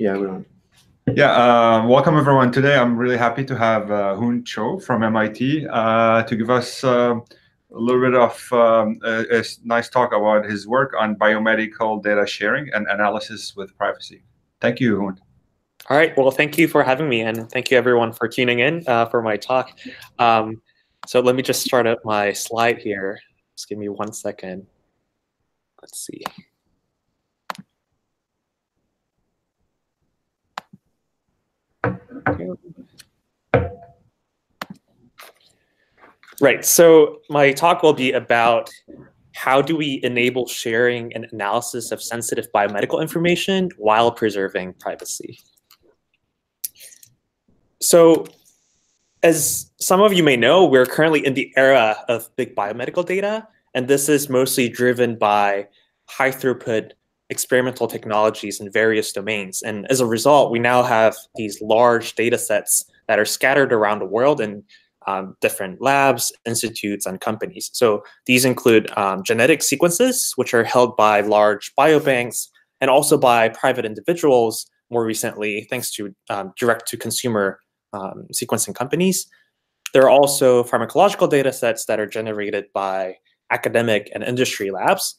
Yeah, we're on. Yeah, uh, welcome everyone. Today I'm really happy to have uh, Hoon Cho from MIT uh, to give us uh, a little bit of um, a, a, nice talk about his work on biomedical data sharing and analysis with privacy. Thank you, Hoon. All right, well, thank you for having me and thank you everyone for tuning in uh, for my talk. Um, so let me just start up my slide here. Just give me one second. Let's see. Right, so my talk will be about how do we enable sharing and analysis of sensitive biomedical information while preserving privacy. So as some of you may know, we're currently in the era of big biomedical data, and this is mostly driven by high throughput experimental technologies in various domains. And as a result, we now have these large data sets that are scattered around the world in um, different labs, institutes, and companies. So these include um, genetic sequences, which are held by large biobanks, and also by private individuals more recently, thanks to um, direct-to-consumer um, sequencing companies. There are also pharmacological data sets that are generated by academic and industry labs.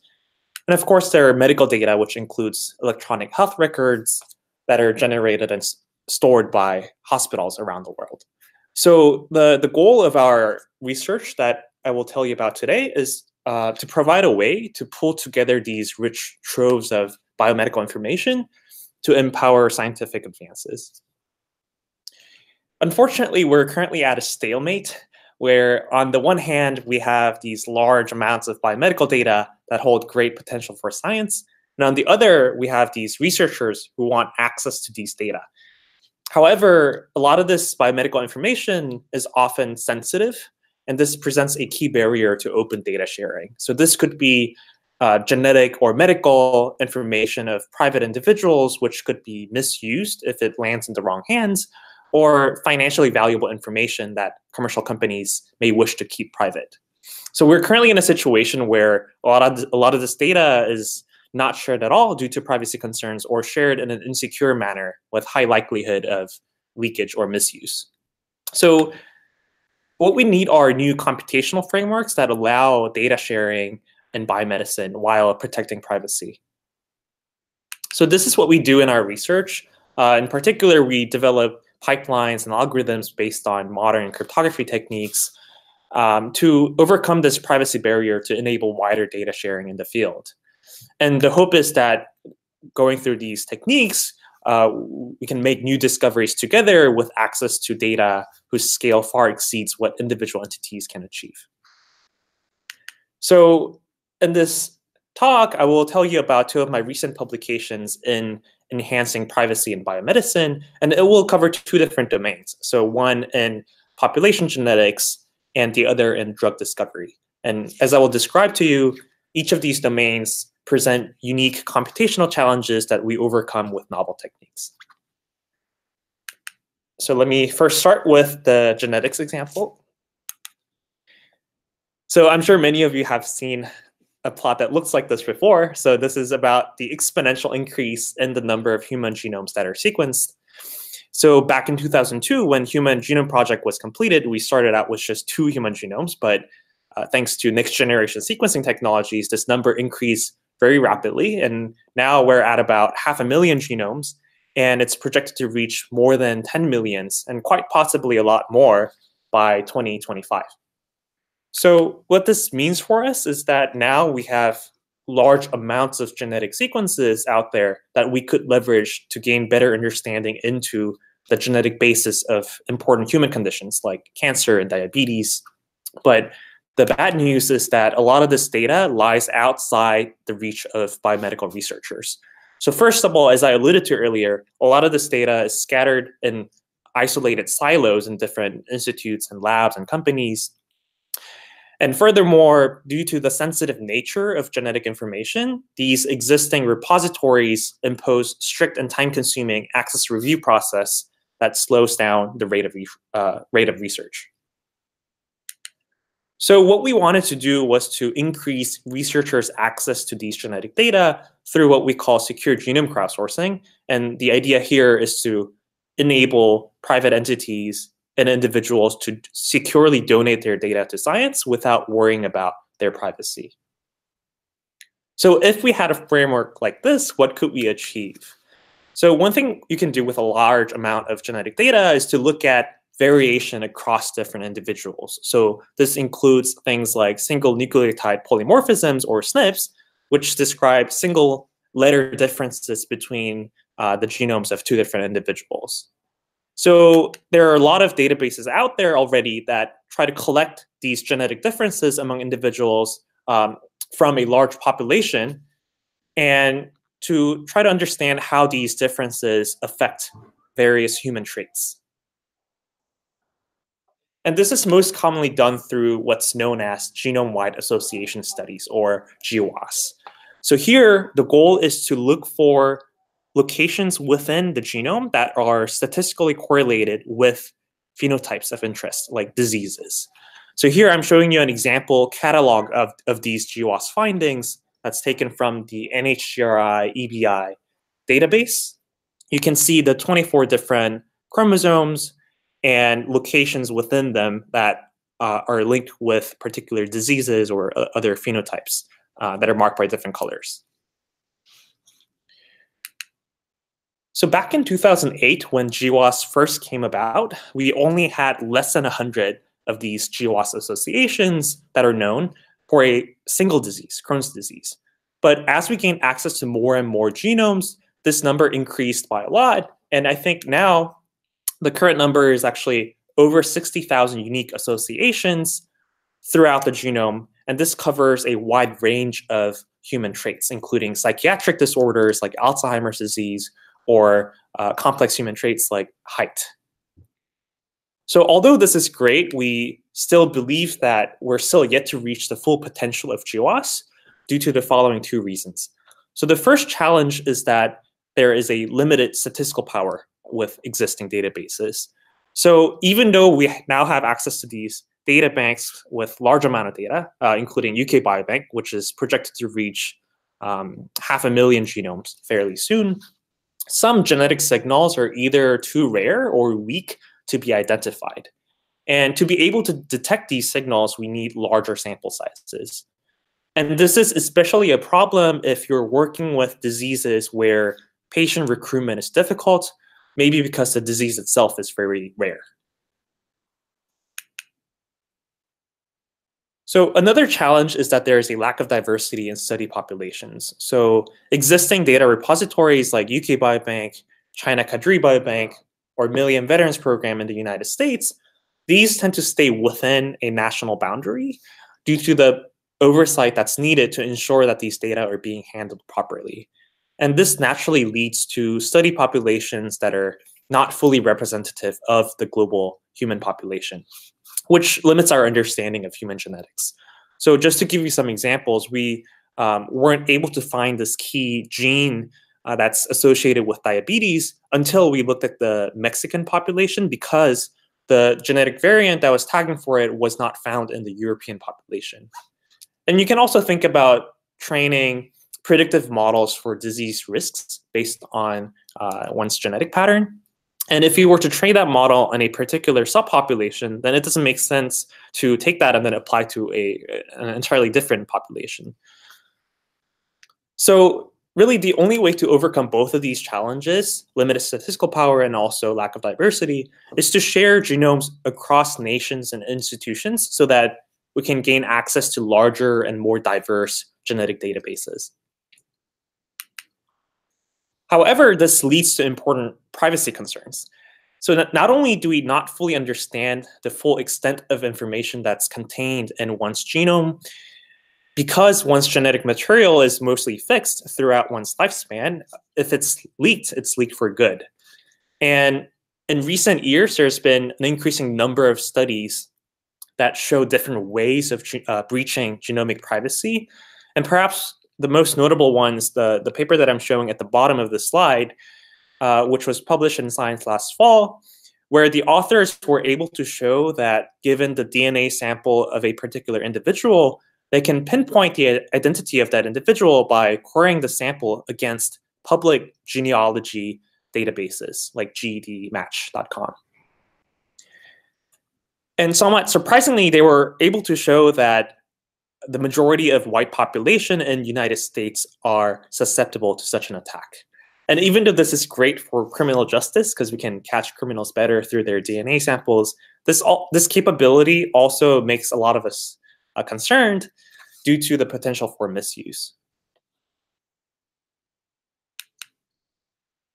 And of course, there are medical data, which includes electronic health records that are generated and stored by hospitals around the world. So the, the goal of our research that I will tell you about today is uh, to provide a way to pull together these rich troves of biomedical information to empower scientific advances. Unfortunately, we're currently at a stalemate where on the one hand, we have these large amounts of biomedical data that hold great potential for science. And on the other, we have these researchers who want access to these data. However, a lot of this biomedical information is often sensitive, and this presents a key barrier to open data sharing. So this could be uh, genetic or medical information of private individuals, which could be misused if it lands in the wrong hands, or financially valuable information that commercial companies may wish to keep private. So we're currently in a situation where a lot of a lot of this data is not shared at all due to privacy concerns or shared in an insecure manner with high likelihood of leakage or misuse. So what we need are new computational frameworks that allow data sharing in biomedicine while protecting privacy. So this is what we do in our research. Uh, in particular, we develop pipelines and algorithms based on modern cryptography techniques um, to overcome this privacy barrier to enable wider data sharing in the field. And the hope is that going through these techniques, uh, we can make new discoveries together with access to data whose scale far exceeds what individual entities can achieve. So in this talk, I will tell you about two of my recent publications in enhancing privacy in biomedicine, and it will cover two different domains. So one in population genetics and the other in drug discovery. And as I will describe to you, each of these domains present unique computational challenges that we overcome with novel techniques. So let me first start with the genetics example. So I'm sure many of you have seen a plot that looks like this before. So this is about the exponential increase in the number of human genomes that are sequenced. So back in 2002, when Human Genome Project was completed, we started out with just two human genomes, but uh, thanks to next generation sequencing technologies, this number increased very rapidly. And now we're at about half a million genomes, and it's projected to reach more than 10 millions and quite possibly a lot more by 2025. So what this means for us is that now we have large amounts of genetic sequences out there that we could leverage to gain better understanding into the genetic basis of important human conditions like cancer and diabetes. But the bad news is that a lot of this data lies outside the reach of biomedical researchers. So first of all, as I alluded to earlier, a lot of this data is scattered in isolated silos in different institutes and labs and companies. And furthermore, due to the sensitive nature of genetic information, these existing repositories impose strict and time-consuming access review process that slows down the rate of, uh, rate of research. So what we wanted to do was to increase researchers' access to these genetic data through what we call secure genome crowdsourcing. And the idea here is to enable private entities and individuals to securely donate their data to science without worrying about their privacy. So if we had a framework like this, what could we achieve? So one thing you can do with a large amount of genetic data is to look at variation across different individuals. So this includes things like single nucleotide polymorphisms or SNPs, which describe single letter differences between uh, the genomes of two different individuals. So there are a lot of databases out there already that try to collect these genetic differences among individuals um, from a large population and to try to understand how these differences affect various human traits. And this is most commonly done through what's known as genome-wide association studies, or GWAS. So here, the goal is to look for locations within the genome that are statistically correlated with phenotypes of interest, like diseases. So here I'm showing you an example catalog of, of these GWAS findings that's taken from the NHGRI EBI database. You can see the 24 different chromosomes, and locations within them that uh, are linked with particular diseases or uh, other phenotypes uh, that are marked by different colors. So back in 2008, when GWAS first came about, we only had less than 100 of these GWAS associations that are known for a single disease, Crohn's disease. But as we gained access to more and more genomes, this number increased by a lot. And I think now the current number is actually over 60,000 unique associations throughout the genome. And this covers a wide range of human traits, including psychiatric disorders like Alzheimer's disease or uh, complex human traits like height. So although this is great, we still believe that we're still yet to reach the full potential of GWAS due to the following two reasons. So the first challenge is that there is a limited statistical power with existing databases. So even though we now have access to these data banks with large amount of data, uh, including UK Biobank, which is projected to reach um, half a million genomes fairly soon, some genetic signals are either too rare or weak to be identified. And to be able to detect these signals, we need larger sample sizes. And this is especially a problem if you're working with diseases where patient recruitment is difficult maybe because the disease itself is very rare. So another challenge is that there is a lack of diversity in study populations. So existing data repositories like UK Biobank, China Kadoorie Biobank, or Million Veterans Program in the United States, these tend to stay within a national boundary due to the oversight that's needed to ensure that these data are being handled properly. And this naturally leads to study populations that are not fully representative of the global human population, which limits our understanding of human genetics. So just to give you some examples, we um, weren't able to find this key gene uh, that's associated with diabetes until we looked at the Mexican population because the genetic variant that was tagging for it was not found in the European population. And you can also think about training predictive models for disease risks based on uh, one's genetic pattern. And if you were to train that model on a particular subpopulation, then it doesn't make sense to take that and then apply to a, an entirely different population. So really the only way to overcome both of these challenges, limited statistical power and also lack of diversity, is to share genomes across nations and institutions so that we can gain access to larger and more diverse genetic databases. However, this leads to important privacy concerns. So not only do we not fully understand the full extent of information that's contained in one's genome, because one's genetic material is mostly fixed throughout one's lifespan, if it's leaked, it's leaked for good. And in recent years, there's been an increasing number of studies that show different ways of uh, breaching genomic privacy. And perhaps the most notable ones, the, the paper that I'm showing at the bottom of the slide, uh, which was published in Science last fall, where the authors were able to show that given the DNA sample of a particular individual, they can pinpoint the identity of that individual by querying the sample against public genealogy databases like GEDmatch.com. And somewhat surprisingly, they were able to show that the majority of white population in United States are susceptible to such an attack. And even though this is great for criminal justice because we can catch criminals better through their DNA samples, this all, this capability also makes a lot of us uh, concerned due to the potential for misuse.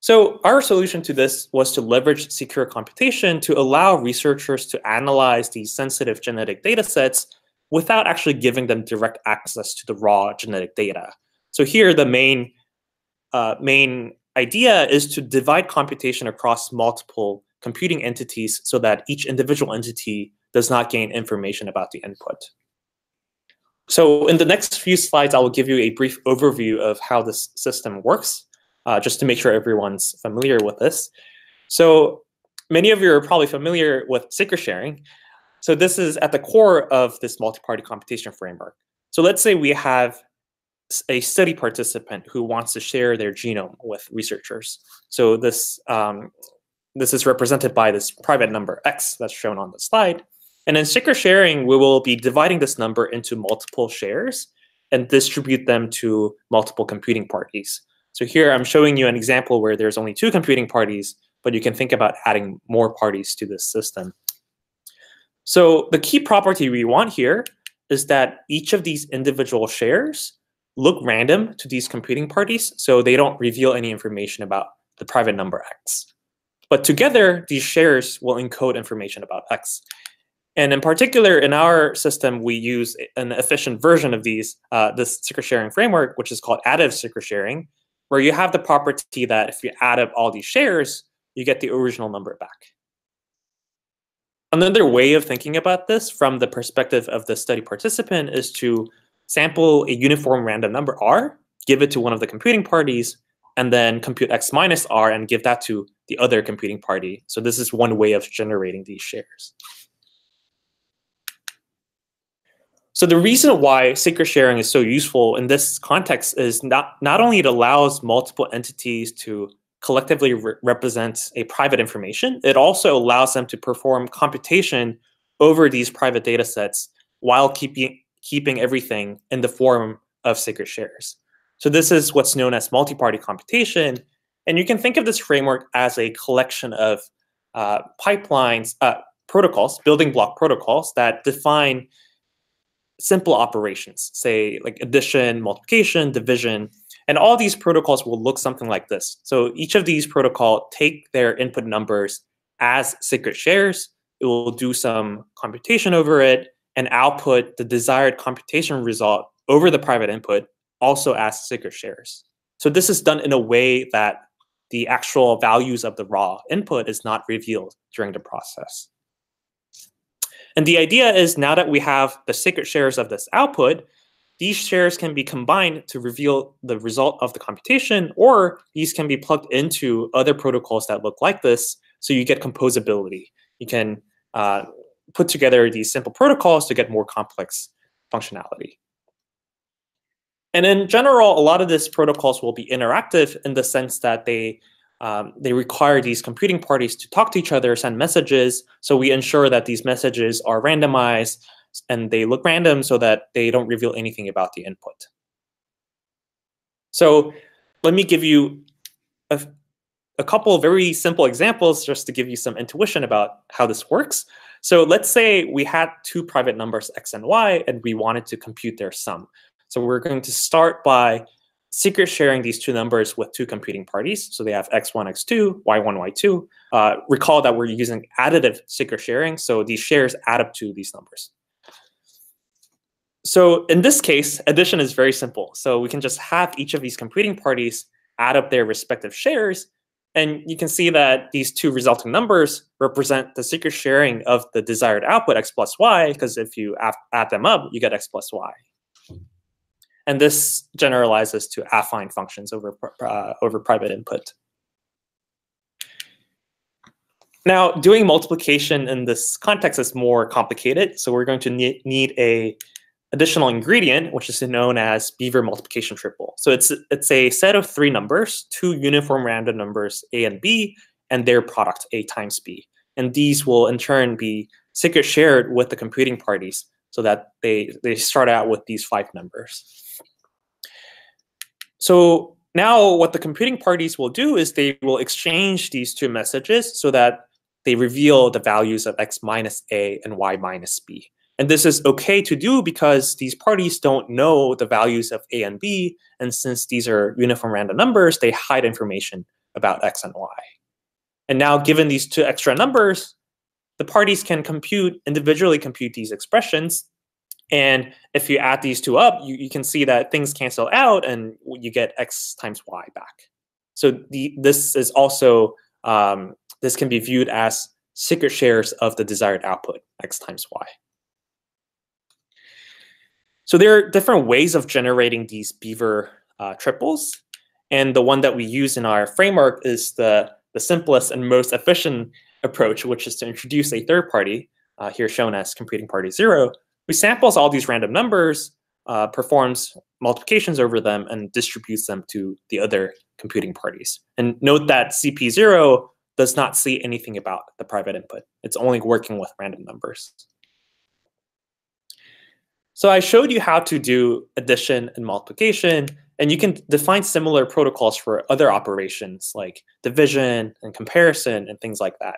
So our solution to this was to leverage secure computation to allow researchers to analyze these sensitive genetic data sets without actually giving them direct access to the raw genetic data. So here, the main uh, main idea is to divide computation across multiple computing entities so that each individual entity does not gain information about the input. So in the next few slides, I will give you a brief overview of how this system works, uh, just to make sure everyone's familiar with this. So many of you are probably familiar with secret sharing. So this is at the core of this multi-party computation framework. So let's say we have a study participant who wants to share their genome with researchers. So this um, this is represented by this private number x that's shown on the slide. And in secret sharing, we will be dividing this number into multiple shares and distribute them to multiple computing parties. So here I'm showing you an example where there's only two computing parties, but you can think about adding more parties to this system. So the key property we want here is that each of these individual shares look random to these computing parties, so they don't reveal any information about the private number x. But together, these shares will encode information about x. And in particular, in our system, we use an efficient version of these, uh, this secret sharing framework, which is called additive secret sharing, where you have the property that if you add up all these shares, you get the original number back. Another way of thinking about this from the perspective of the study participant is to sample a uniform random number r, give it to one of the computing parties, and then compute x minus r and give that to the other computing party. So this is one way of generating these shares. So the reason why secret sharing is so useful in this context is not, not only it allows multiple entities to collectively re represent a private information, it also allows them to perform computation over these private data sets while keeping keeping everything in the form of secret shares. So this is what's known as multi-party computation. And you can think of this framework as a collection of uh, pipelines, uh, protocols, building block protocols that define simple operations, say like addition, multiplication, division, and all these protocols will look something like this. So each of these protocol take their input numbers as secret shares. It will do some computation over it, and output the desired computation result over the private input also as secret shares. So this is done in a way that the actual values of the raw input is not revealed during the process. And the idea is now that we have the secret shares of this output, these shares can be combined to reveal the result of the computation, or these can be plugged into other protocols that look like this, so you get composability. You can uh, put together these simple protocols to get more complex functionality. And in general, a lot of these protocols will be interactive in the sense that they um, they require these computing parties to talk to each other, send messages. So we ensure that these messages are randomized and they look random so that they don't reveal anything about the input. So let me give you a, a couple very simple examples just to give you some intuition about how this works. So let's say we had two private numbers x and y, and we wanted to compute their sum. So we're going to start by secret sharing these two numbers with two computing parties. So they have x1, x2, y1, y2. Uh, recall that we're using additive secret sharing, so these shares add up to these numbers. So in this case, addition is very simple. So we can just have each of these computing parties add up their respective shares, and you can see that these two resulting numbers represent the secret sharing of the desired output x plus y, because if you add them up, you get x plus y. And this generalizes to affine functions over, uh, over private input. Now, doing multiplication in this context is more complicated. So we're going to need a additional ingredient, which is known as Beaver multiplication triple. So it's, it's a set of three numbers, two uniform random numbers, A and B, and their product, A times B. And these will in turn be secret shared with the computing parties so that they, they start out with these five numbers. So now what the computing parties will do is they will exchange these two messages so that they reveal the values of x minus a and y minus b. And this is okay to do because these parties don't know the values of a and b. And since these are uniform random numbers, they hide information about x and y. And now given these two extra numbers, the parties can compute, individually compute these expressions. And if you add these two up, you, you can see that things cancel out and you get x times y back. So the, this is also, um, this can be viewed as secret shares of the desired output, x times y. So there are different ways of generating these beaver uh, triples. And the one that we use in our framework is the, the simplest and most efficient approach, which is to introduce a third party, uh, here shown as computing party zero, who samples all these random numbers, uh, performs multiplications over them, and distributes them to the other computing parties. And note that CP0 does not see anything about the private input. It's only working with random numbers. So I showed you how to do addition and multiplication, and you can define similar protocols for other operations like division and comparison and things like that.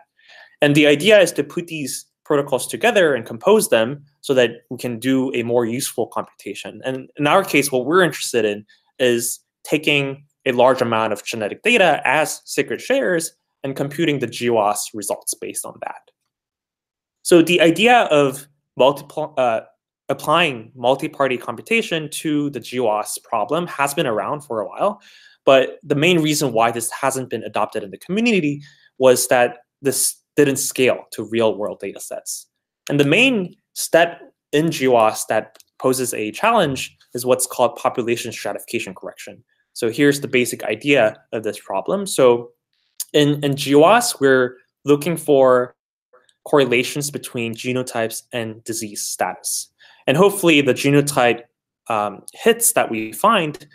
And the idea is to put these protocols together and compose them so that we can do a more useful computation. And in our case, what we're interested in is taking a large amount of genetic data as secret shares and computing the GWAS results based on that. So the idea of uh, applying multi-party computation to the GWAS problem has been around for a while, but the main reason why this hasn't been adopted in the community was that this didn't scale to real world data sets. And the main step in GWAS that poses a challenge is what's called population stratification correction. So here's the basic idea of this problem. So in, in GWAS, we're looking for correlations between genotypes and disease status. And hopefully the genotype um, hits that we find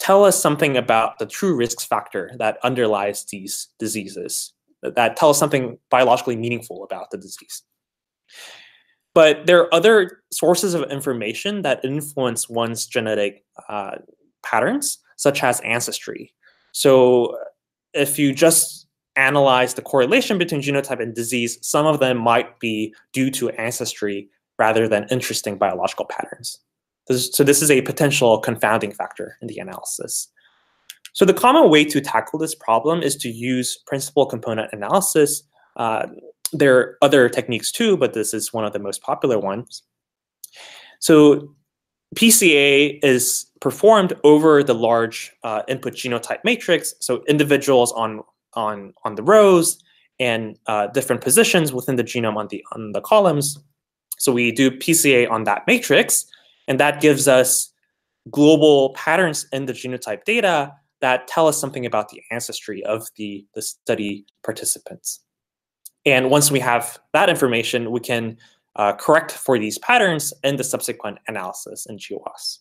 tell us something about the true risk factor that underlies these diseases that tell us something biologically meaningful about the disease. But there are other sources of information that influence one's genetic uh, patterns, such as ancestry. So if you just analyze the correlation between genotype and disease, some of them might be due to ancestry rather than interesting biological patterns. So this is a potential confounding factor in the analysis. So the common way to tackle this problem is to use principal component analysis. Uh, there are other techniques too, but this is one of the most popular ones. So PCA is performed over the large uh, input genotype matrix, so individuals on on on the rows and uh, different positions within the genome on the on the columns. So we do PCA on that matrix, and that gives us global patterns in the genotype data that tell us something about the ancestry of the, the study participants. And once we have that information, we can uh, correct for these patterns in the subsequent analysis in GWAS.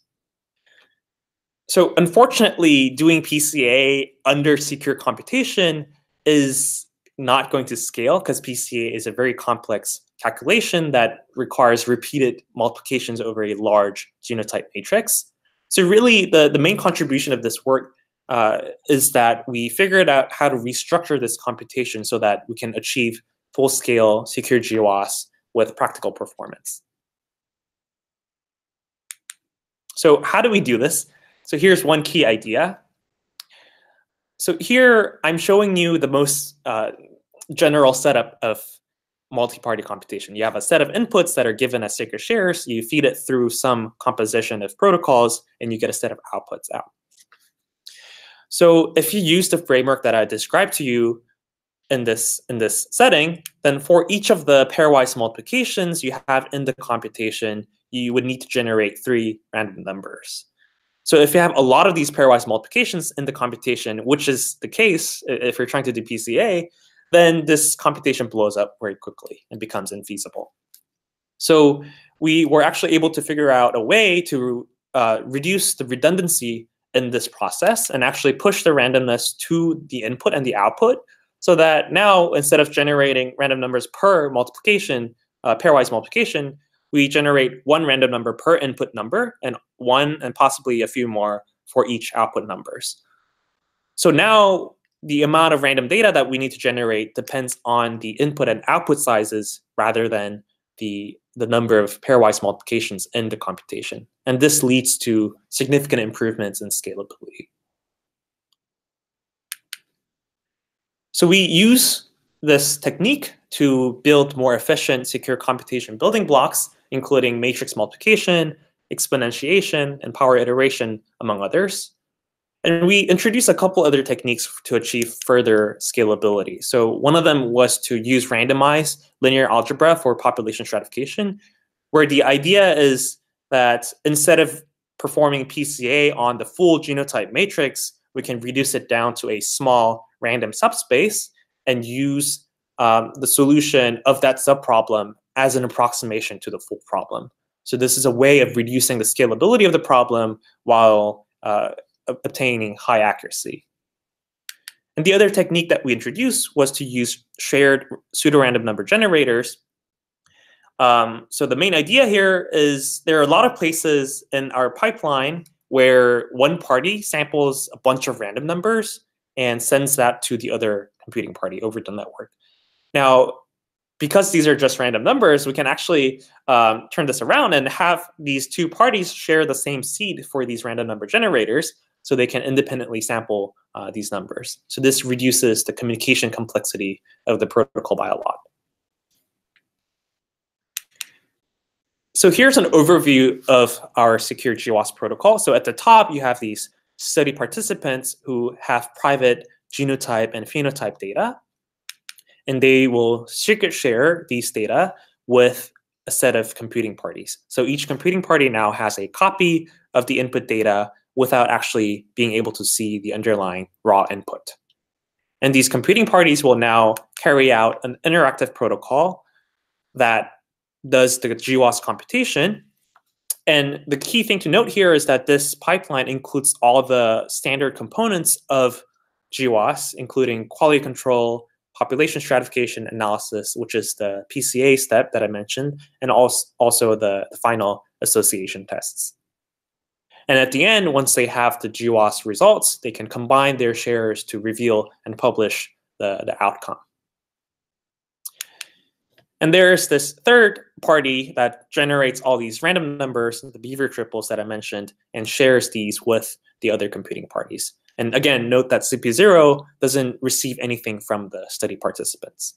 So unfortunately, doing PCA under secure computation is not going to scale because PCA is a very complex calculation that requires repeated multiplications over a large genotype matrix. So really, the, the main contribution of this work uh, is that we figured out how to restructure this computation so that we can achieve full-scale secure GWAS with practical performance. So how do we do this? So here's one key idea. So here I'm showing you the most uh, general setup of multi-party computation. You have a set of inputs that are given as secret shares. You feed it through some composition of protocols, and you get a set of outputs out. So if you use the framework that I described to you in this, in this setting, then for each of the pairwise multiplications you have in the computation, you would need to generate three random numbers. So if you have a lot of these pairwise multiplications in the computation, which is the case if you're trying to do PCA, then this computation blows up very quickly and becomes infeasible. So we were actually able to figure out a way to uh, reduce the redundancy in this process and actually push the randomness to the input and the output so that now instead of generating random numbers per multiplication, uh, pairwise multiplication, we generate one random number per input number and one and possibly a few more for each output numbers. So now the amount of random data that we need to generate depends on the input and output sizes rather than the, the number of pairwise multiplications in the computation. And this leads to significant improvements in scalability. So we use this technique to build more efficient secure computation building blocks, including matrix multiplication, exponentiation, and power iteration, among others. And we introduced a couple other techniques to achieve further scalability. So one of them was to use randomized linear algebra for population stratification, where the idea is that instead of performing PCA on the full genotype matrix, we can reduce it down to a small random subspace and use um, the solution of that subproblem as an approximation to the full problem. So this is a way of reducing the scalability of the problem while uh, obtaining high accuracy. And the other technique that we introduced was to use shared pseudorandom number generators. Um, so the main idea here is there are a lot of places in our pipeline where one party samples a bunch of random numbers and sends that to the other computing party over the network. Now, because these are just random numbers, we can actually um, turn this around and have these two parties share the same seed for these random number generators so they can independently sample uh, these numbers. So this reduces the communication complexity of the protocol by a lot. So here's an overview of our secure GWAS protocol. So at the top, you have these study participants who have private genotype and phenotype data and they will secret share these data with a set of computing parties. So each computing party now has a copy of the input data without actually being able to see the underlying raw input. And these computing parties will now carry out an interactive protocol that does the GWAS computation. And the key thing to note here is that this pipeline includes all the standard components of GWAS, including quality control, population stratification analysis, which is the PCA step that I mentioned, and also, also the, the final association tests. And at the end, once they have the GWAS results, they can combine their shares to reveal and publish the, the outcome. And there's this third party that generates all these random numbers, the beaver triples that I mentioned, and shares these with the other computing parties. And again, note that CP0 doesn't receive anything from the study participants.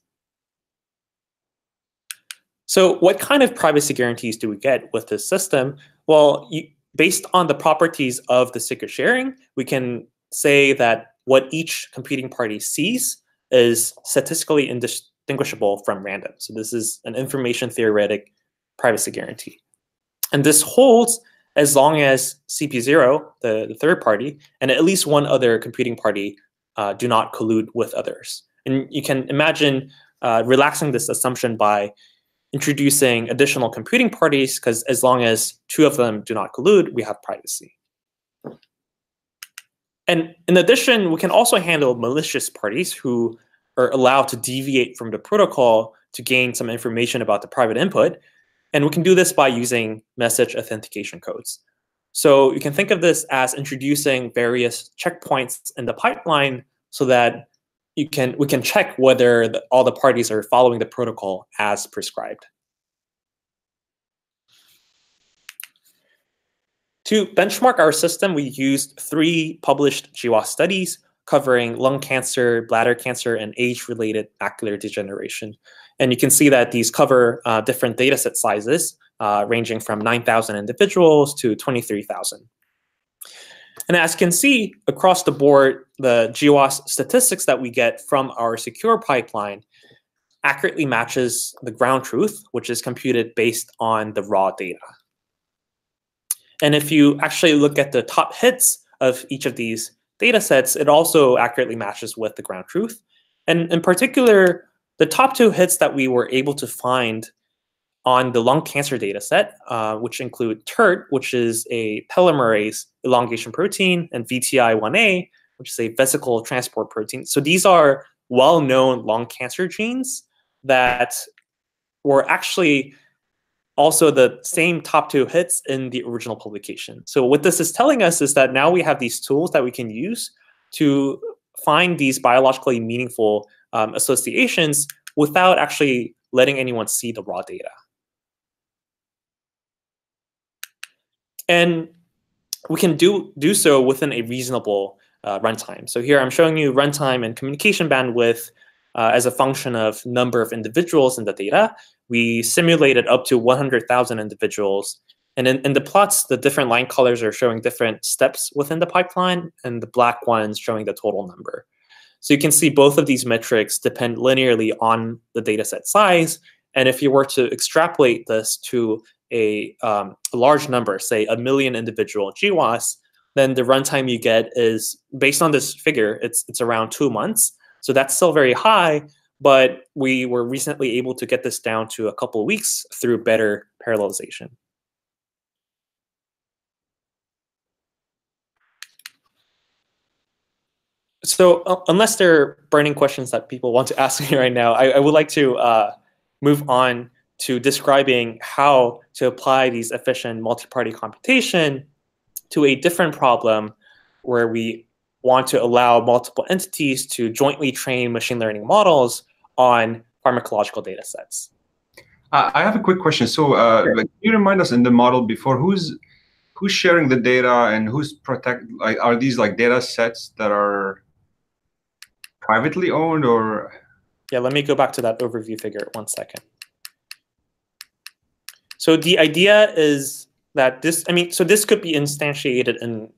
So what kind of privacy guarantees do we get with this system? Well, you, based on the properties of the secret sharing, we can say that what each computing party sees is statistically indistinguishable from random. So this is an information theoretic privacy guarantee. And this holds as long as CP0, the, the third party, and at least one other computing party uh, do not collude with others. And you can imagine uh, relaxing this assumption by introducing additional computing parties, because as long as two of them do not collude, we have privacy. And in addition, we can also handle malicious parties who are allowed to deviate from the protocol to gain some information about the private input. And we can do this by using message authentication codes. So you can think of this as introducing various checkpoints in the pipeline so that you can we can check whether the, all the parties are following the protocol as prescribed. To benchmark our system, we used three published GWAS studies covering lung cancer, bladder cancer, and age-related macular degeneration. And you can see that these cover uh, different dataset sizes, uh, ranging from 9,000 individuals to 23,000. And as you can see across the board, the GWAS statistics that we get from our secure pipeline accurately matches the ground truth, which is computed based on the raw data. And if you actually look at the top hits of each of these data sets, it also accurately matches with the ground truth. And in particular, the top two hits that we were able to find on the lung cancer data set, uh, which include TERT, which is a telomerase elongation protein, and VTI1A, which is a vesicle transport protein. So these are well-known lung cancer genes that were actually also the same top two hits in the original publication. So what this is telling us is that now we have these tools that we can use to find these biologically meaningful um, associations without actually letting anyone see the raw data. And we can do, do so within a reasonable uh, runtime. So here I'm showing you runtime and communication bandwidth uh, as a function of number of individuals in the data. We simulated up to 100,000 individuals. And in, in the plots, the different line colors are showing different steps within the pipeline, and the black ones showing the total number. So you can see both of these metrics depend linearly on the dataset size. And if you were to extrapolate this to a, um, a large number, say a million individual GWAS, then the runtime you get is based on this figure, it's it's around two months. So that's still very high, but we were recently able to get this down to a couple weeks through better parallelization. So uh, unless there are burning questions that people want to ask me right now, I, I would like to uh, move on to describing how to apply these efficient multi-party computation to a different problem where we want to allow multiple entities to jointly train machine learning models on pharmacological data sets. I have a quick question. So uh, sure. can you remind us in the model before who's who's sharing the data and who's protect like are these like data sets that are privately owned or yeah let me go back to that overview figure one second so the idea is that this i mean so this could be instantiated in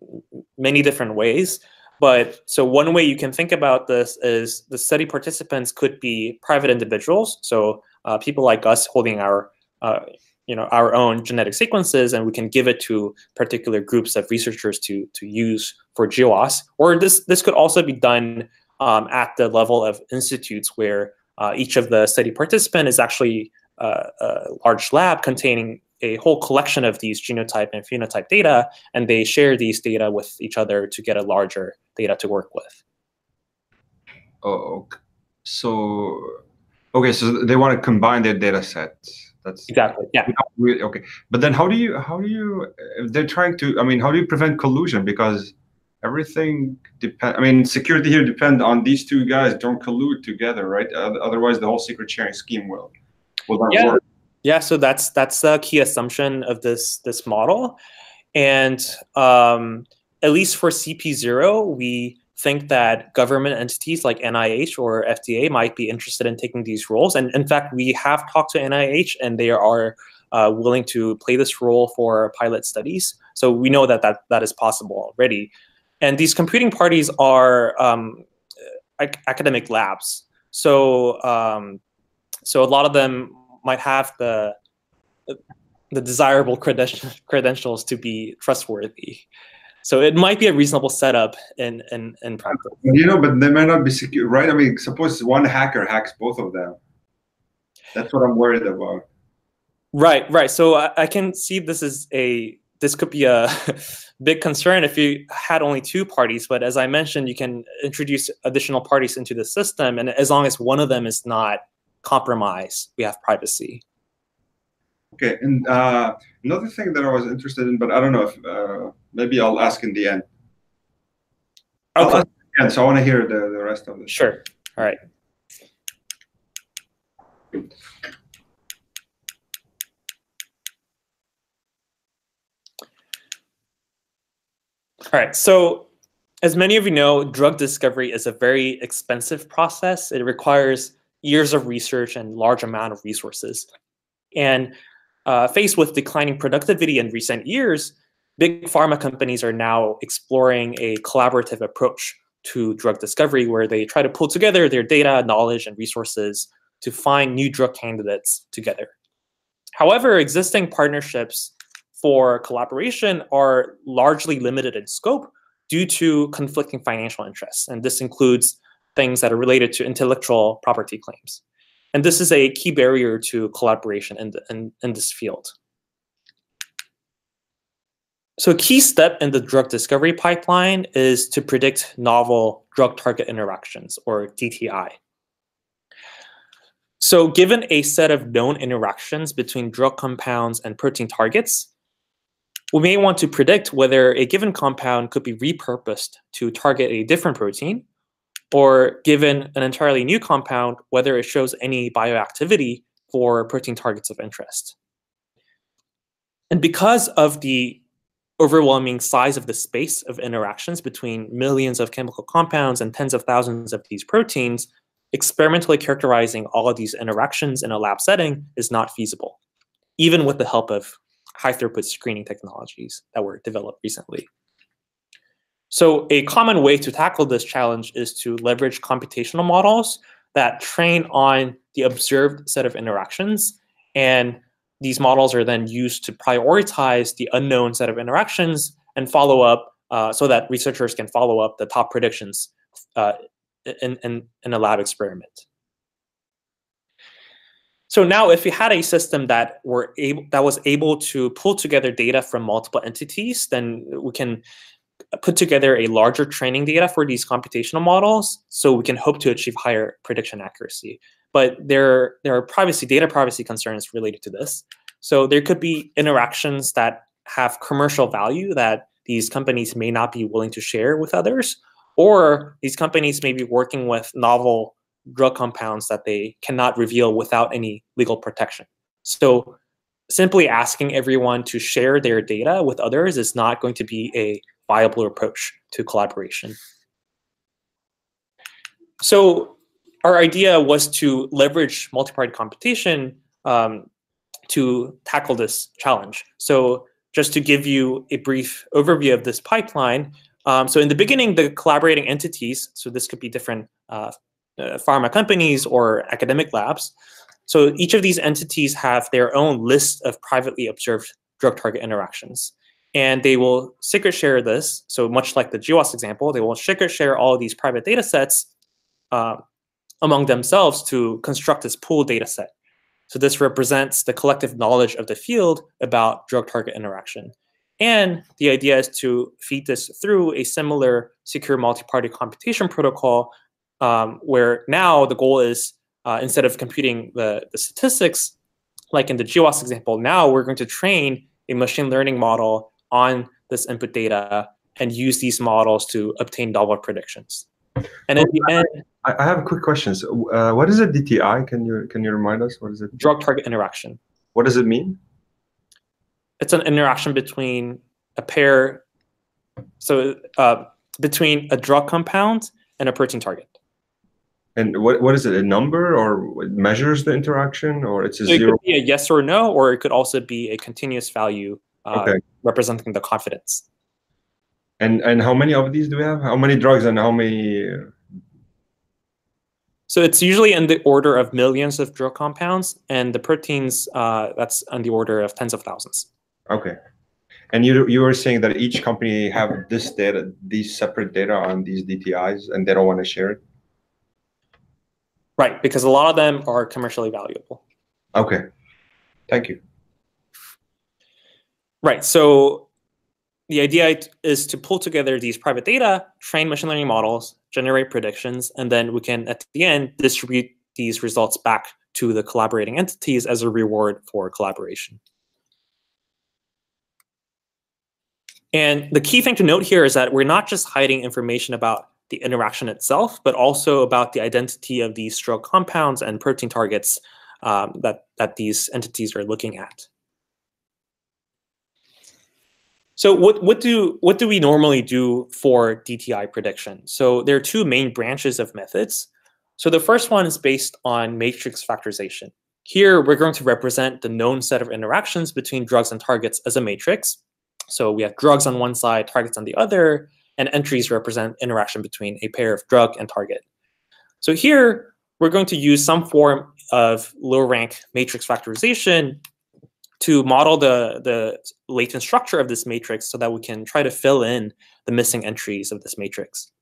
many different ways but so one way you can think about this is the study participants could be private individuals so uh, people like us holding our uh, you know our own genetic sequences and we can give it to particular groups of researchers to to use for GWAS. Or this this could also be done um, at the level of institutes where uh, each of the study participant is actually uh, a large lab containing a whole collection of these genotype and phenotype data, and they share these data with each other to get a larger data to work with. Oh, so okay, so they want to combine their data sets. That's exactly yeah. Really, okay, but then how do you how do you if they're trying to? I mean, how do you prevent collusion? Because everything depend. I mean, security here depend on these two guys don't collude together, right? Otherwise, the whole secret sharing scheme will yeah. work. Yeah, so that's that's a key assumption of this this model, and um, at least for CP0, we think that government entities like NIH or FDA might be interested in taking these roles. And in fact, we have talked to NIH, and they are uh, willing to play this role for pilot studies. So we know that that, that is possible already. And these computing parties are um, academic labs. So um, so a lot of them might have the the desirable credentials to be trustworthy. So it might be a reasonable setup in in, in practice. You know, but they might not be secure, right? I mean, suppose one hacker hacks both of them. That's what I'm worried about. Right, right. So I, I can see this is a this could be a big concern if you had only two parties. But as I mentioned, you can introduce additional parties into the system, and as long as one of them is not compromised, we have privacy. Okay, and uh, another thing that I was interested in, but I don't know if uh, maybe I'll ask in the end. Okay. And so I want to hear the, the rest of it. Sure. All right. All right. So, as many of you know, drug discovery is a very expensive process. It requires years of research and large amount of resources. And uh, faced with declining productivity in recent years, big pharma companies are now exploring a collaborative approach to drug discovery where they try to pull together their data, knowledge, and resources to find new drug candidates together. However, existing partnerships for collaboration are largely limited in scope due to conflicting financial interests. And this includes things that are related to intellectual property claims. And this is a key barrier to collaboration in, the, in, in this field. So a key step in the drug discovery pipeline is to predict novel drug target interactions, or DTI. So given a set of known interactions between drug compounds and protein targets, we may want to predict whether a given compound could be repurposed to target a different protein, or given an entirely new compound, whether it shows any bioactivity for protein targets of interest. And because of the overwhelming size of the space of interactions between millions of chemical compounds and tens of thousands of these proteins, experimentally characterizing all of these interactions in a lab setting is not feasible, even with the help of high throughput screening technologies that were developed recently. So a common way to tackle this challenge is to leverage computational models that train on the observed set of interactions. And these models are then used to prioritize the unknown set of interactions and follow up uh, so that researchers can follow up the top predictions uh, in, in, in a lab experiment. So now if we had a system that were able that was able to pull together data from multiple entities, then we can put together a larger training data for these computational models so we can hope to achieve higher prediction accuracy. But there, there are privacy, data privacy concerns related to this. So there could be interactions that have commercial value that these companies may not be willing to share with others, or these companies may be working with novel drug compounds that they cannot reveal without any legal protection. So simply asking everyone to share their data with others is not going to be a viable approach to collaboration. So our idea was to leverage multi-party computation um, to tackle this challenge. So just to give you a brief overview of this pipeline, um, so in the beginning, the collaborating entities, so this could be different uh, uh, pharma companies or academic labs. So each of these entities have their own list of privately observed drug target interactions. And they will secret share this. So much like the GWAS example, they will secret share all these private data sets uh, among themselves to construct this pool data set. So this represents the collective knowledge of the field about drug target interaction. And the idea is to feed this through a similar secure multi-party computation protocol um, where now the goal is uh, instead of computing the, the statistics, like in the GWAS example, now we're going to train a machine learning model on this input data and use these models to obtain novel predictions. And at the end, I have a quick question. Uh, what is a DTI? Can you can you remind us what is it? Drug target interaction. What does it mean? It's an interaction between a pair, so uh, between a drug compound and a protein target. And what what is it? A number or it measures the interaction, or it's a so zero? It could be a yes or no, or it could also be a continuous value uh, okay. representing the confidence. And and how many of these do we have? How many drugs and how many? So it's usually in the order of millions of drug compounds, and the proteins uh, that's on the order of tens of thousands. Okay. And you you were saying that each company have this data, these separate data on these DTIs, and they don't want to share it. Right, because a lot of them are commercially valuable. Okay, thank you. Right, so the idea is to pull together these private data, train machine learning models, generate predictions, and then we can, at the end, distribute these results back to the collaborating entities as a reward for collaboration. And the key thing to note here is that we're not just hiding information about the interaction itself, but also about the identity of these drug compounds and protein targets um, that, that these entities are looking at. So what, what, do, what do we normally do for DTI prediction? So there are two main branches of methods. So the first one is based on matrix factorization. Here, we're going to represent the known set of interactions between drugs and targets as a matrix. So we have drugs on one side, targets on the other, and entries represent interaction between a pair of drug and target. So here, we're going to use some form of low rank matrix factorization to model the, the latent structure of this matrix so that we can try to fill in the missing entries of this matrix.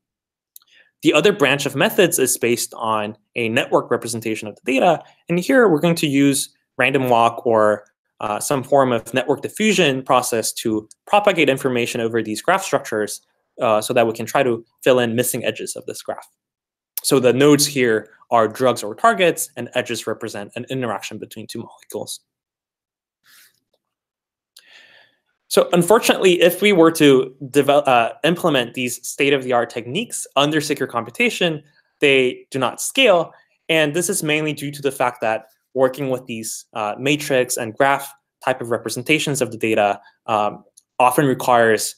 the other branch of methods is based on a network representation of the data. And here we're going to use random walk or uh, some form of network diffusion process to propagate information over these graph structures uh, so that we can try to fill in missing edges of this graph. So the nodes here are drugs or targets, and edges represent an interaction between two molecules. So unfortunately, if we were to develop, uh, implement these state-of-the-art techniques under secure computation, they do not scale. And this is mainly due to the fact that working with these uh, matrix and graph type of representations of the data um, often requires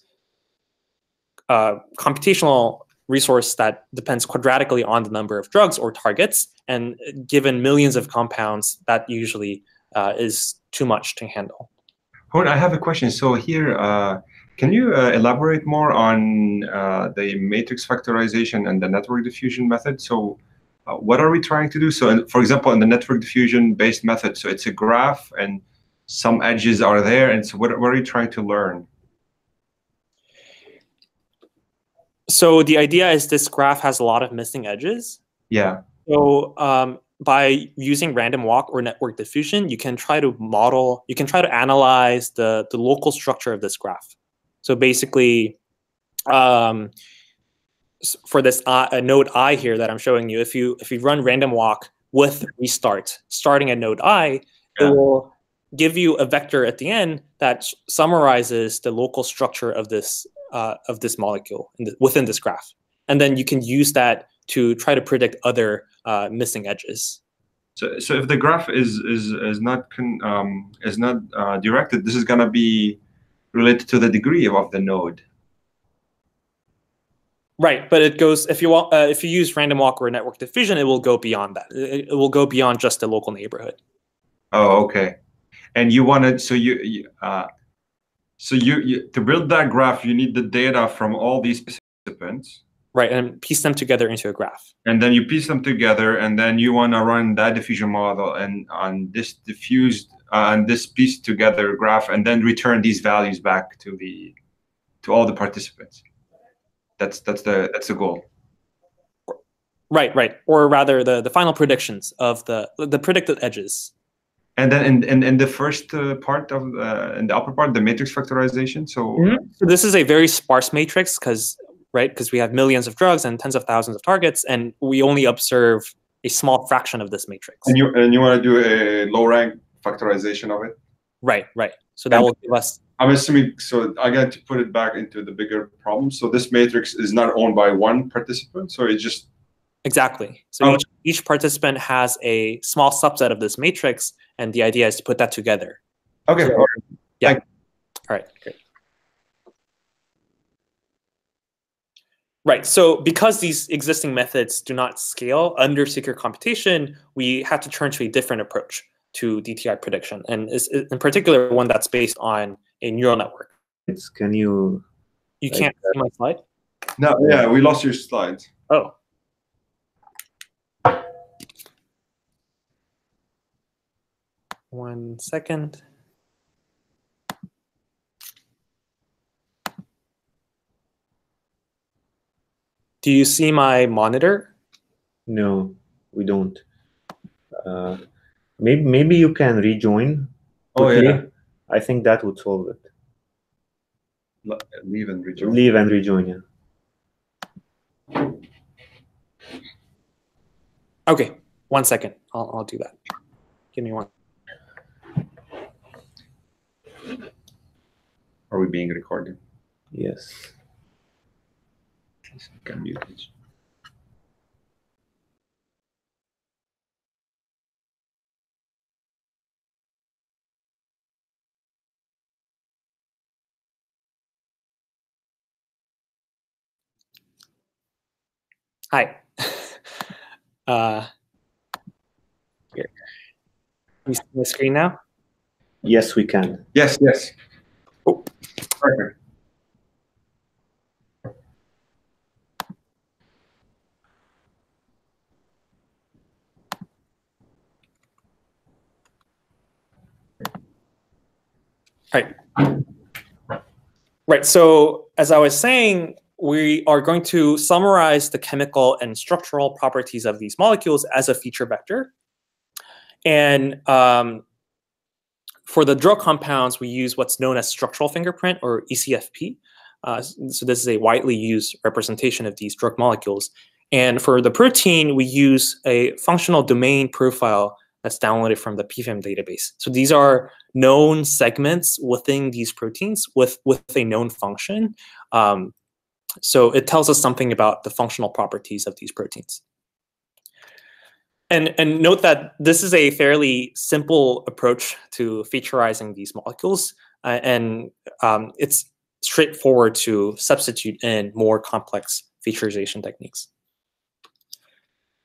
uh, computational resource that depends quadratically on the number of drugs or targets. And given millions of compounds, that usually uh, is too much to handle. Hoon, I have a question. So here, uh, can you uh, elaborate more on uh, the matrix factorization and the network diffusion method? So uh, what are we trying to do? So for example, in the network diffusion based method, so it's a graph and some edges are there. And so what, what are you trying to learn? So the idea is this graph has a lot of missing edges. Yeah. So um, by using random walk or network diffusion, you can try to model, you can try to analyze the, the local structure of this graph. So basically, um, for this uh, node i here that I'm showing you, if you if you run random walk with restart, starting at node i, yeah. it will give you a vector at the end that summarizes the local structure of this uh, of this molecule within this graph, and then you can use that to try to predict other uh, missing edges. So, so if the graph is is is not con, um, is not uh, directed, this is going to be related to the degree of, of the node. Right, but it goes if you want uh, if you use random walk or network diffusion, it will go beyond that. It, it will go beyond just the local neighborhood. Oh, okay. And you wanted so you, you uh, so you, you to build that graph, you need the data from all these participants Right, and piece them together into a graph. And then you piece them together, and then you want to run that diffusion model and on this diffused uh, on this piece together graph, and then return these values back to the to all the participants. That's that's the that's the goal. Right, right, or rather, the the final predictions of the the predicted edges. And then in, in, in the first uh, part of uh, in the upper part, the matrix factorization. So, mm -hmm. so this is a very sparse matrix because right? Because we have millions of drugs and tens of thousands of targets, and we only observe a small fraction of this matrix. And you and you want to do a low rank factorization of it? Right, right. So that and will give us. I'm assuming. So I got to put it back into the bigger problem. So this matrix is not owned by one participant. So it just. Exactly. So oh. each, each participant has a small subset of this matrix, and the idea is to put that together. Okay. So, yeah. All right. Great. Right. So because these existing methods do not scale under secure computation, we have to turn to a different approach to DTI prediction, and is in particular one that's based on a neural network. It's, Can you? You can't see my slide. No. Yeah, we lost your slides. Oh. One second. Do you see my monitor? No, we don't. Uh, maybe maybe you can rejoin. Oh yeah. I think that would solve it. Leave and rejoin. Leave and rejoin. Yeah. Okay, one second. I'll I'll do that. Give me one. Are we being recorded? Yes can mute it. Hi. uh, here. Can you see the screen now? Yes, we can. Yes, yes. Oh, perfect. Right. Right. So as I was saying, we are going to summarize the chemical and structural properties of these molecules as a feature vector. And um, for the drug compounds, we use what's known as structural fingerprint or ECFP. Uh, so this is a widely used representation of these drug molecules. And for the protein, we use a functional domain profile that's downloaded from the PFAM database. So these are known segments within these proteins with, with a known function. Um, so it tells us something about the functional properties of these proteins. And, and note that this is a fairly simple approach to featureizing these molecules. Uh, and um, it's straightforward to substitute in more complex featureization techniques.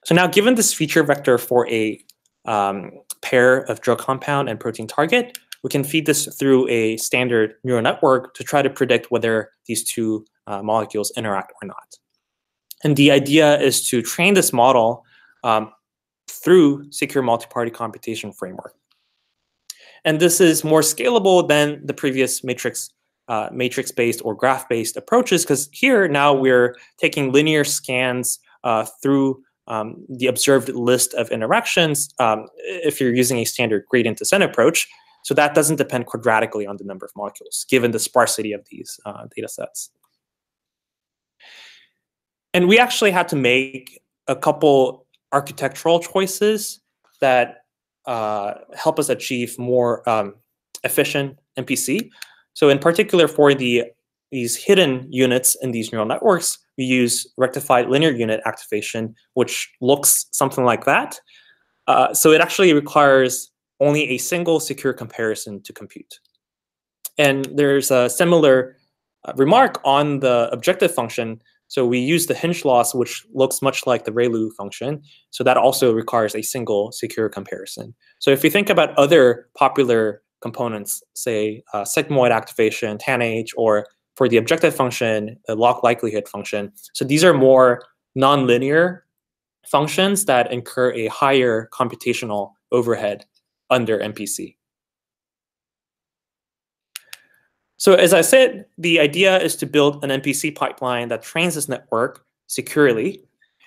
So now given this feature vector for a um, pair of drug compound and protein target, we can feed this through a standard neural network to try to predict whether these two uh, molecules interact or not. And the idea is to train this model um, through secure multi-party computation framework. And this is more scalable than the previous matrix uh, matrix-based or graph-based approaches because here now we're taking linear scans uh, through um, the observed list of interactions um, if you're using a standard gradient descent approach. So that doesn't depend quadratically on the number of molecules, given the sparsity of these uh, data sets. And we actually had to make a couple architectural choices that uh, help us achieve more um, efficient MPC. So in particular for the these hidden units in these neural networks, we use rectified linear unit activation, which looks something like that. Uh, so it actually requires only a single secure comparison to compute. And there's a similar uh, remark on the objective function. So we use the hinge loss, which looks much like the ReLU function. So that also requires a single secure comparison. So if you think about other popular components, say uh, sigmoid activation, tanh, or for the objective function, the log likelihood function. So these are more nonlinear functions that incur a higher computational overhead under MPC. So as I said, the idea is to build an MPC pipeline that trains this network securely.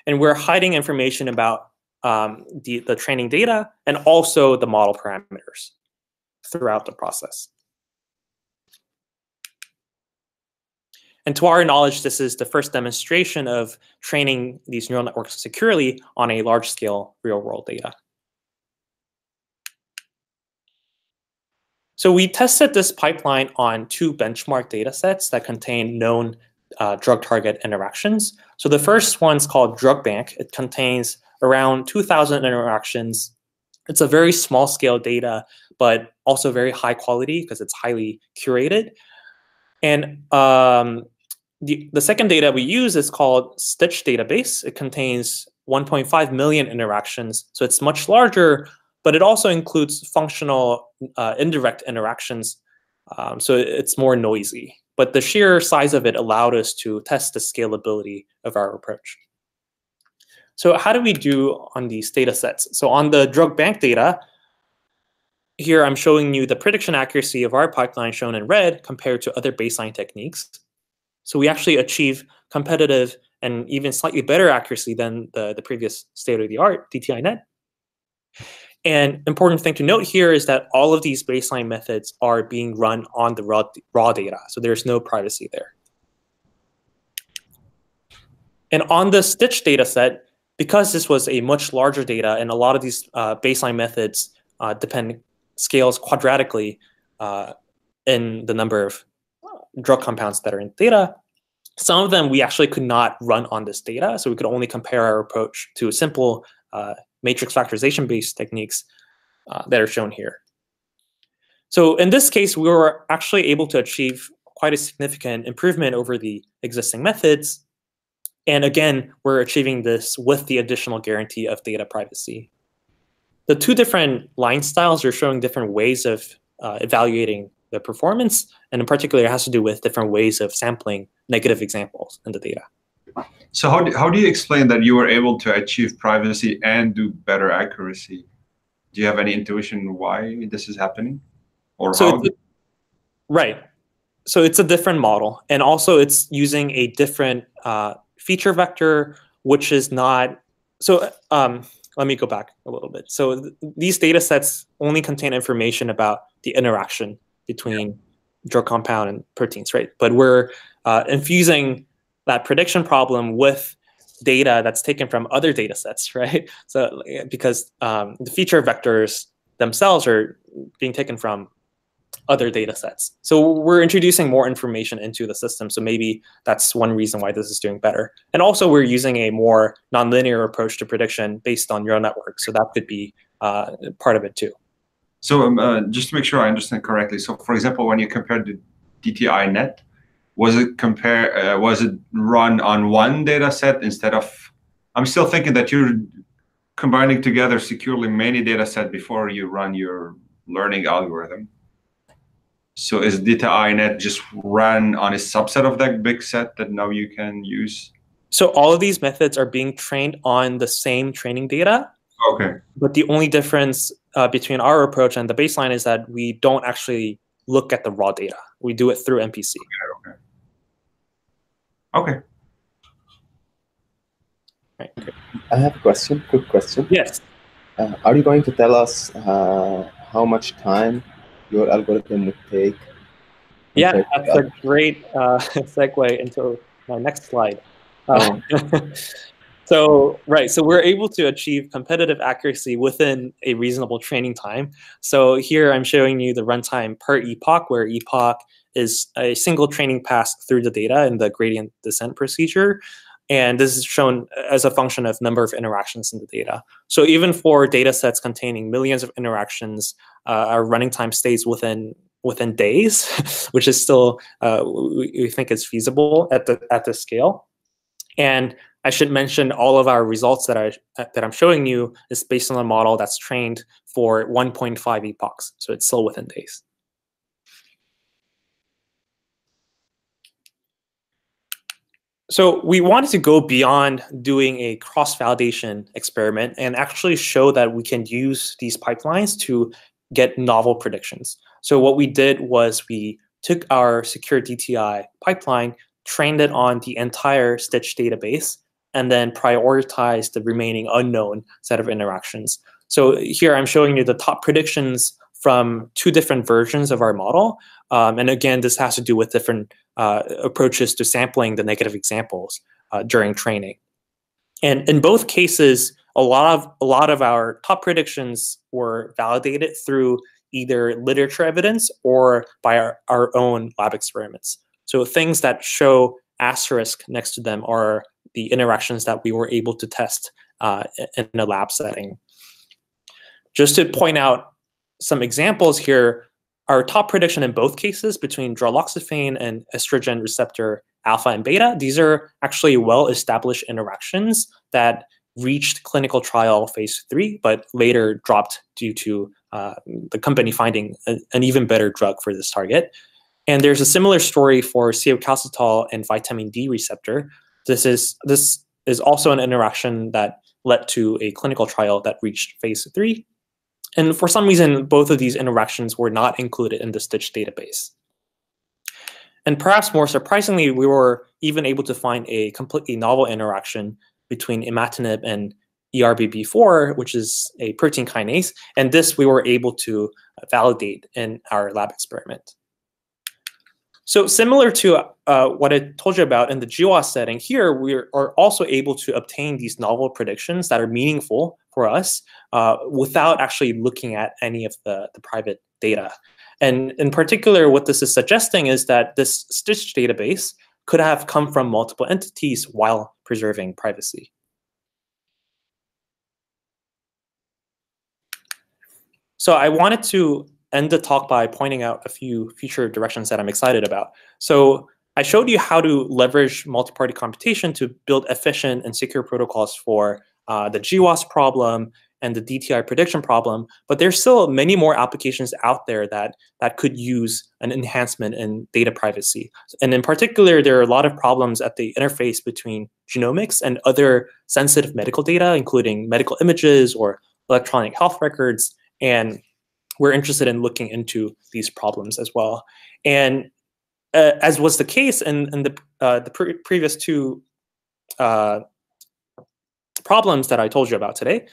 And we're hiding information about um, the, the training data and also the model parameters throughout the process. And to our knowledge, this is the first demonstration of training these neural networks securely on a large scale real world data. So we tested this pipeline on two benchmark data sets that contain known uh, drug target interactions. So the first one's called DrugBank. It contains around 2,000 interactions. It's a very small scale data, but also very high quality because it's highly curated. And um, the, second data we use is called Stitch database. It contains 1.5 million interactions, so it's much larger, but it also includes functional uh, indirect interactions, um, so it's more noisy. But the sheer size of it allowed us to test the scalability of our approach. So how do we do on these data sets? So on the DrugBank data, here I'm showing you the prediction accuracy of our pipeline shown in red compared to other baseline techniques. So we actually achieve competitive and even slightly better accuracy than the, the previous state-of-the-art DTINet. And important thing to note here is that all of these baseline methods are being run on the raw, raw data. So there's no privacy there. And on the Stitch data set, because this was a much larger data and a lot of these uh, baseline methods uh, depend scales quadratically uh, in the number of drug compounds that are in data. Some of them we actually could not run on this data, so we could only compare our approach to simple uh, matrix factorization-based techniques uh, that are shown here. So in this case, we were actually able to achieve quite a significant improvement over the existing methods. And again, we're achieving this with the additional guarantee of data privacy. The two different line styles are showing different ways of uh, evaluating the performance, and in particular, it has to do with different ways of sampling negative examples in the data. So how do, how do you explain that you were able to achieve privacy and do better accuracy? Do you have any intuition why this is happening, or so how? right. so it's a different model, and also it's using a different uh, feature vector, which is not. So um, let me go back a little bit. So th these data sets only contain information about the interaction between drug compound and proteins, right? But we're uh, infusing that prediction problem with data that's taken from other data sets, right? So because um, the feature vectors themselves are being taken from other data sets. So we're introducing more information into the system. So maybe that's one reason why this is doing better. And also we're using a more nonlinear approach to prediction based on neural networks. So that could be uh, part of it too. So um, uh, just to make sure I understand correctly. So for example, when you compared the DTI net, was it compare uh, was it run on one data set instead of i'm still thinking that you're combining together securely many data set before you run your learning algorithm. So is DTI net just run on a subset of that big set that now you can use? So all of these methods are being trained on the same training data. Okay. But the only difference uh, between our approach and the baseline is that we don't actually look at the raw data we do it through mpc okay, okay. Okay. Right. I have a question, quick question. Yes. Uh, are you going to tell us uh, how much time your algorithm would take? Yeah, that's a great uh, segue into my next slide. Oh. so, right, so we're able to achieve competitive accuracy within a reasonable training time. So here I'm showing you the runtime per epoch, where epoch is a single training pass through the data in the gradient descent procedure. And this is shown as a function of number of interactions in the data. So even for data sets containing millions of interactions, uh, our running time stays within within days, which is still uh, we, we, think is feasible at the at the scale. And I should mention all of our results that I that I'm showing you is based on a model that's trained for 1.5 epochs, so it's still within days. So we wanted to go beyond doing a cross-validation experiment and actually show that we can use these pipelines to get novel predictions. So what we did was we took our secure DTI pipeline, trained it on the entire Stitch database, and then prioritize the remaining unknown set of interactions. So here I'm showing you the top predictions from two different versions of our model. Um, and again, this has to do with different uh, approaches to sampling the negative examples uh, during training. And in both cases, a lot of a lot of our top predictions were validated through either literature evidence or by our, our own lab experiments. So things that show asterisk next to them are the interactions that we were able to test uh, in a lab setting. Just to point out some examples here, our top prediction in both cases between droloxifene and estrogen receptor alpha and beta, these are actually well-established interactions that reached clinical trial phase three, but later dropped due to uh, the company finding a, an even better drug for this target. And there's a similar story for calcitriol and vitamin D receptor. This is this is also an interaction that led to a clinical trial that reached phase three. And for some reason, both of these interactions were not included in the Stitch database. And perhaps more surprisingly, we were even able to find a completely novel interaction between imatinib and ERBB4, which is a protein kinase. And this we were able to validate in our lab experiment. So similar to uh, what I told you about in the GWAS setting, here we are also able to obtain these novel predictions that are meaningful for us uh, without actually looking at any of the, the private data. And in particular, what this is suggesting is that this Stitch database could have come from multiple entities while preserving privacy. So I wanted to end the talk by pointing out a few future directions that I'm excited about. So I showed you how to leverage multi-party computation to build efficient and secure protocols for uh, the GWAS problem and the DTI prediction problem, but there's still many more applications out there that that could use an enhancement in data privacy. And in particular, there are a lot of problems at the interface between genomics and other sensitive medical data, including medical images or electronic health records. And we're interested in looking into these problems as well. And uh, as was the case in, in the uh, the pre previous two uh, problems that I told you about today,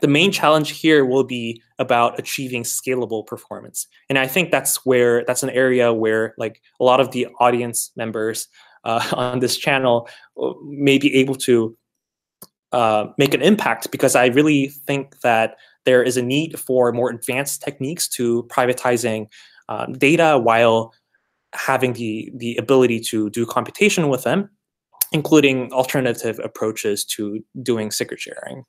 the main challenge here will be about achieving scalable performance. And I think that's where that's an area where like a lot of the audience members uh, on this channel uh, may be able to uh, make an impact because I really think that there is a need for more advanced techniques to privatizing um, data while having the the ability to do computation with them, including alternative approaches to doing secret sharing.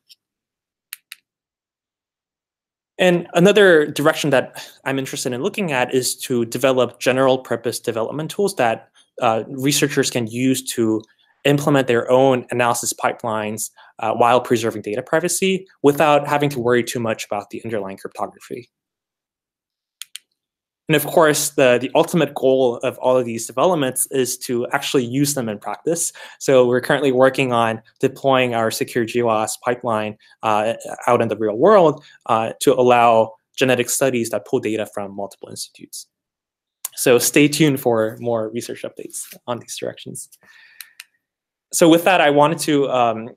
And another direction that I'm interested in looking at is to develop general purpose development tools that uh, researchers can use to implement their own analysis pipelines uh, while preserving data privacy without having to worry too much about the underlying cryptography. And of course, the, the ultimate goal of all of these developments is to actually use them in practice. So we're currently working on deploying our secure GWAS pipeline uh, out in the real world uh, to allow genetic studies that pull data from multiple institutes. So stay tuned for more research updates on these directions. So with that, I wanted to um,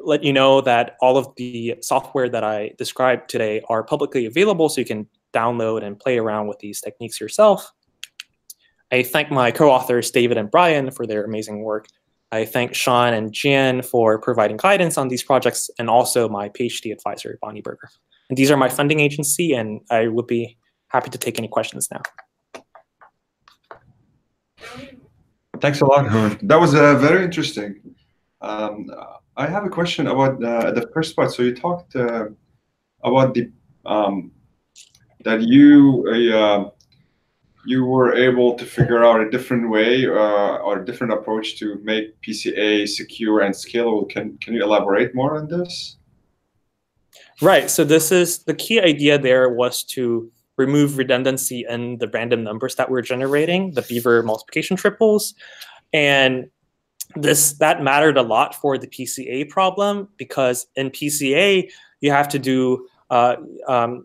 let you know that all of the software that I described today are publicly available, so you can download and play around with these techniques yourself. I thank my co-authors, David and Brian, for their amazing work. I thank Sean and Jan for providing guidance on these projects, and also my PhD advisor, Bonnie Berger. And these are my funding agency, and I would be happy to take any questions now. Thanks a lot, Hoon. That was uh, very interesting. Um, I have a question about uh, the first part. So you talked uh, about the um, that you uh, you were able to figure out a different way uh, or a different approach to make PCA secure and scalable. Can can you elaborate more on this? Right. So this is the key idea. There was to remove redundancy in the random numbers that we're generating, the Beaver multiplication triples, and this that mattered a lot for the PCA problem because in PCA you have to do uh, um,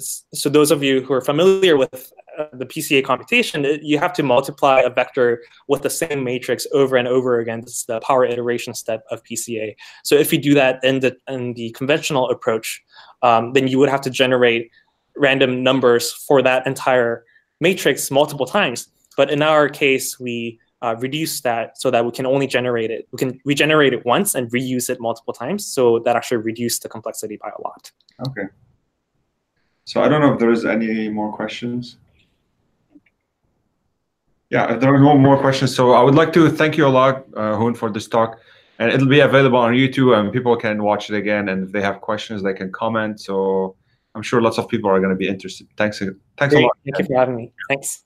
so those of you who are familiar with uh, the PCA computation, it, you have to multiply a vector with the same matrix over and over again. This is the power iteration step of PCA. So if you do that in the in the conventional approach, um, then you would have to generate random numbers for that entire matrix multiple times. But in our case, we uh, reduce that so that we can only generate it. We can regenerate it once and reuse it multiple times. So that actually reduced the complexity by a lot. Okay. So I don't know if there's any more questions. Yeah, if there are no more questions, so I would like to thank you a lot, uh, Hoon, for this talk. And it'll be available on YouTube, and people can watch it again. And if they have questions, they can comment. So I'm sure lots of people are going to be interested. Thanks, thanks Great. a lot. Thank you for having me. Thanks.